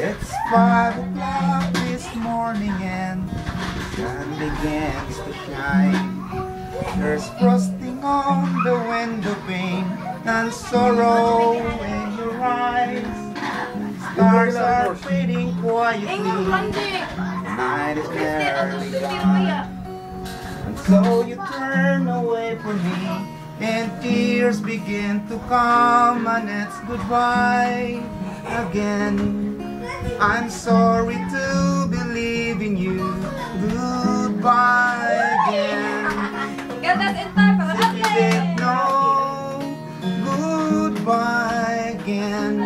It's five o'clock this morning and the sun begins to shine. There's frosting on the window pane and sorrow in your eyes. Stars are fading quietly. Night is nearly gone. So you turn away from me and tears begin to come and it's goodbye again. I'm sorry to believe in you. Goodbye again. You didn't know, goodbye again.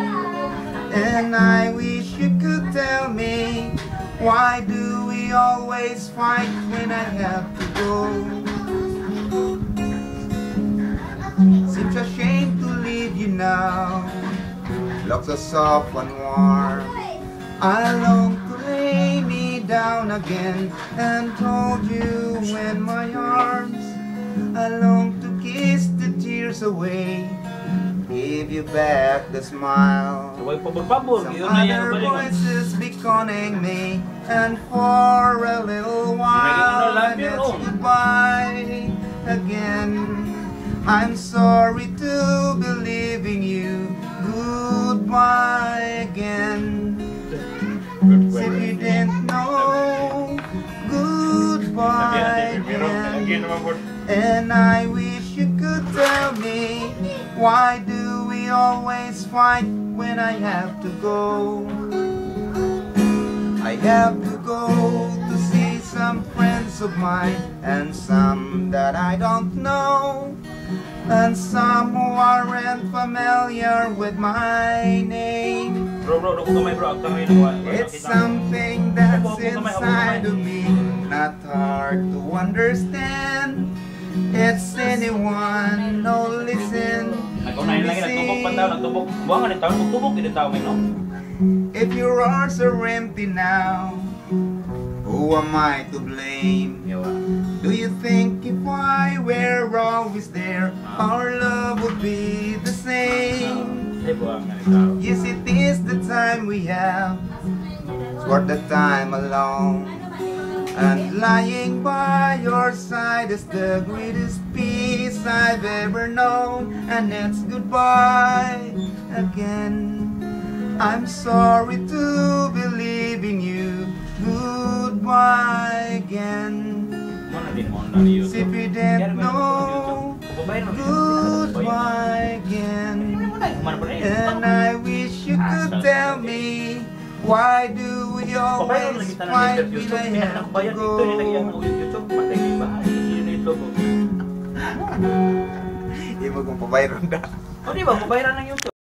And I wish you could tell me why do always fight when I have to go? Seems a shame to leave you now. Looks so soft and warm. I long to lay me down again and hold you in my arms. I long to kiss the tears away, give you back the smile. Some Yun na yan. other voices be calling me, and for a little while, and your goodbye again. I'm sorry to believe in you. Goodbye again. If you didn't know, goodbye again. And I wish you could tell me why do always fight when I have to go? I have to go to see some friends of mine and some that I don't know. And some who aren't familiar with my name. Bro, bro, dako kamay bro. Ang kamay na It's something that's inside of me, not hard to understand. It's anyone Nag-unahin lang yun. Nagtubok pa tao. Ni tao. Nagtubok. Hindi tao no. If your arms are empty now, who am I to blame? Yawa. Do you think if I were always there, our love would be the same? Hindi buwangan ni tao. Yes, it is the time we have for the time alone. And lying by your side is the greatest I've ever known. And it's goodbye again. I'm sorry to believe in you. Goodbye again. Ni If goodbye again. And I wish you could tell me why do we always fight when. I have to go? Imo kong pabayron da. O di ba, pabayran ng YouTube?